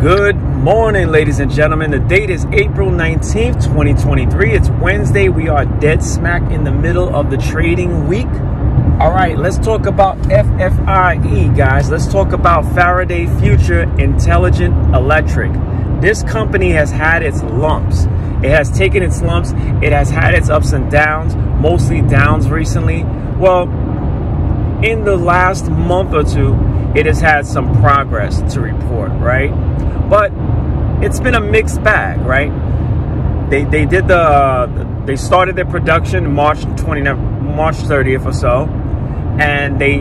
Good morning, ladies and gentlemen. The date is April 19th, 2023. It's Wednesday. We are dead smack in the middle of the trading week. All right, let's talk about FFIE, guys. Let's talk about Faraday Future Intelligent Electric. This company has had its lumps. It has taken its lumps. It has had its ups and downs, mostly downs recently. Well, in the last month or two, it has had some progress to report, right? But it's been a mixed bag, right? They they did the uh, they started their production March 20 March 30th or so, and they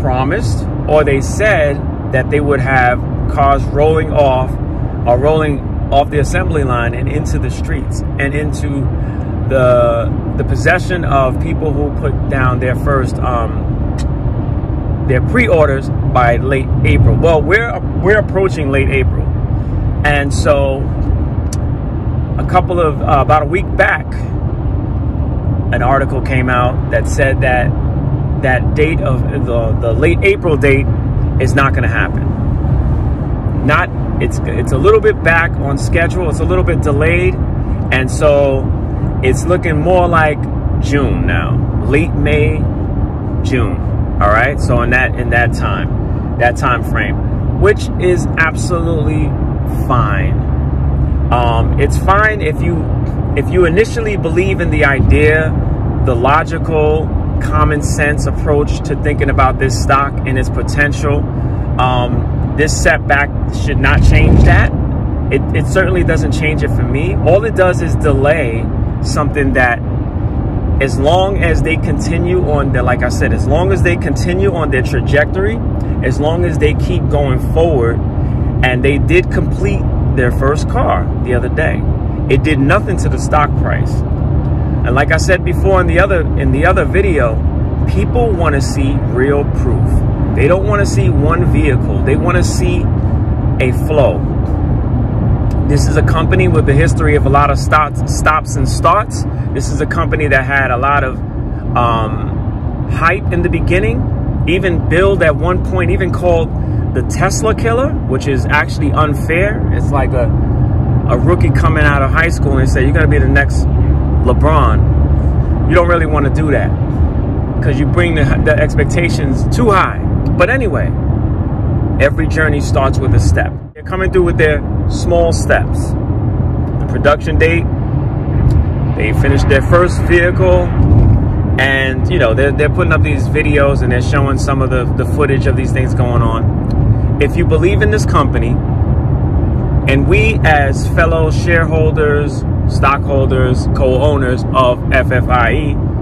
promised or they said that they would have cars rolling off or rolling off the assembly line and into the streets and into the the possession of people who put down their first um, their pre-orders by late April. Well, we're we're approaching late April, and so a couple of uh, about a week back, an article came out that said that that date of the the late April date is not going to happen. Not it's it's a little bit back on schedule. It's a little bit delayed, and so it's looking more like June now, late May, June. All right, so in that in that time, that time frame, which is absolutely fine. Um, it's fine if you if you initially believe in the idea, the logical, common sense approach to thinking about this stock and its potential. Um, this setback should not change that. It, it certainly doesn't change it for me. All it does is delay something that as long as they continue on their, like I said, as long as they continue on their trajectory, as long as they keep going forward, and they did complete their first car the other day. It did nothing to the stock price. And like I said before in the other in the other video, people want to see real proof. They don't want to see one vehicle. They want to see a flow. This is a company with a history of a lot of stops, stops and starts. This is a company that had a lot of um, hype in the beginning. Even billed at one point, even called the Tesla killer, which is actually unfair. It's like a, a rookie coming out of high school and say, you're going to be the next LeBron. You don't really want to do that because you bring the, the expectations too high. But anyway, every journey starts with a step. They're coming through with their small steps. The production date, they finished their first vehicle, and you know, they're, they're putting up these videos and they're showing some of the, the footage of these things going on. If you believe in this company, and we as fellow shareholders, stockholders, co-owners of FFIE,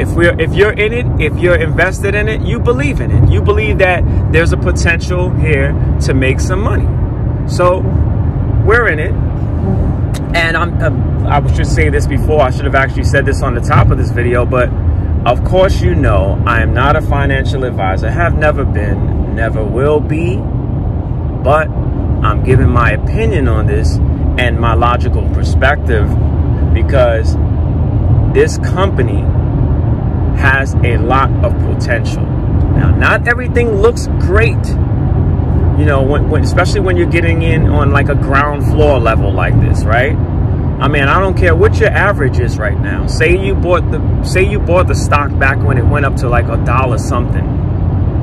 if we're if you're in it, if you're invested in it, you believe in it. You believe that there's a potential here to make some money. So we're in it. And I'm, uh, I just saying this before. I should have actually said this on the top of this video, but of course you know I am not a financial advisor. Have never been, never will be. But I'm giving my opinion on this and my logical perspective because this company has a lot of potential. Now, not everything looks great you know, when, when, especially when you're getting in on like a ground floor level like this, right? I mean, I don't care what your average is right now. Say you bought the say you bought the stock back when it went up to like a dollar something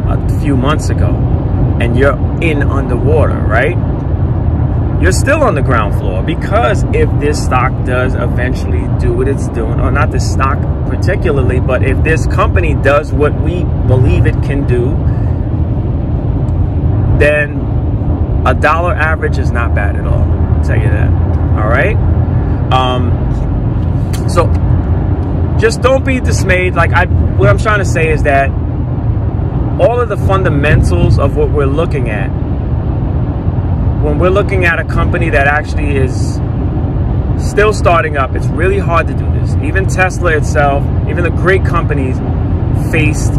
a few months ago, and you're in underwater, right? You're still on the ground floor because if this stock does eventually do what it's doing, or not this stock particularly, but if this company does what we believe it can do, then a dollar average is not bad at all. I'll tell you that. All right. Um, so just don't be dismayed. Like I, what I'm trying to say is that all of the fundamentals of what we're looking at, when we're looking at a company that actually is still starting up, it's really hard to do this. Even Tesla itself, even the great companies faced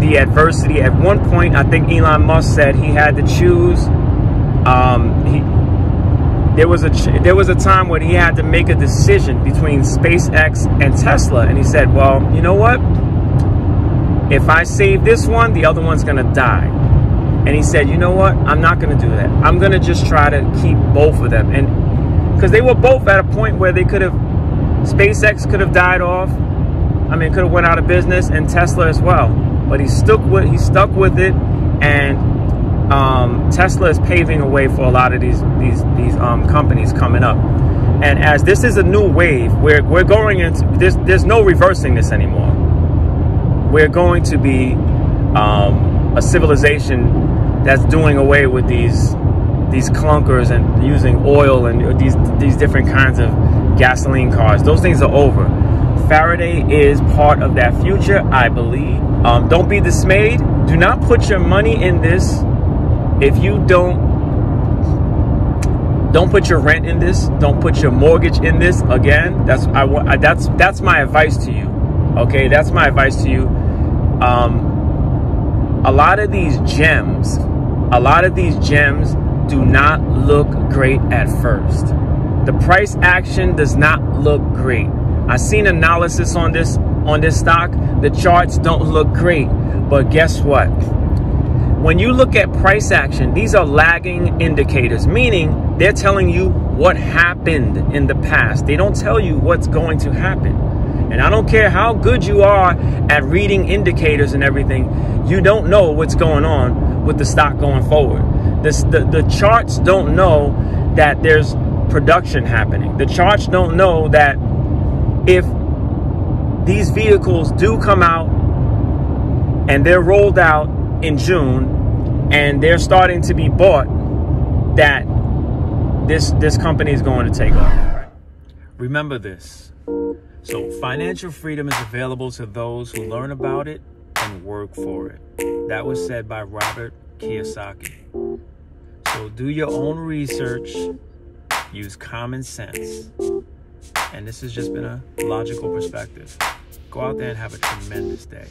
the adversity. At one point, I think Elon Musk said he had to choose. Um, he, there was a there was a time when he had to make a decision between SpaceX and Tesla, and he said, "Well, you know what? If I save this one, the other one's gonna die." And he said, you know what? I'm not to do that. I'm to just try to keep both of them. And because they were both at a point where they could have, SpaceX could have died off. I mean, could have went out of business and Tesla as well. But he stuck with, he stuck with it. And um, Tesla is paving a way for a lot of these, these, these um, companies coming up. And as this is a new wave, we're, we're going into, there's, there's no reversing this anymore. We're going to be um, a civilization that's doing away with these these clunkers and using oil and these these different kinds of gasoline cars. Those things are over. Faraday is part of that future, I believe. Um, don't be dismayed. Do not put your money in this if you don't don't put your rent in this. Don't put your mortgage in this. Again, that's I want. That's that's my advice to you. Okay, that's my advice to you. Um, a lot of these gems, a lot of these gems do not look great at first. The price action does not look great. I've seen analysis on this on this stock. The charts don't look great, but guess what? When you look at price action, these are lagging indicators, meaning they're telling you what happened in the past. They don't tell you what's going to happen. And I don't care how good you are at reading indicators and everything, you don't know what's going on with the stock going forward. This, the, the charts don't know that there's production happening. The charts don't know that if these vehicles do come out and they're rolled out in June and they're starting to be bought, that this this company is going to take off. Remember this. So financial freedom is available to those who learn about it and work for it. That was said by Robert Kiyosaki. So do your own research, use common sense. And this has just been a logical perspective. Go out there and have a tremendous day.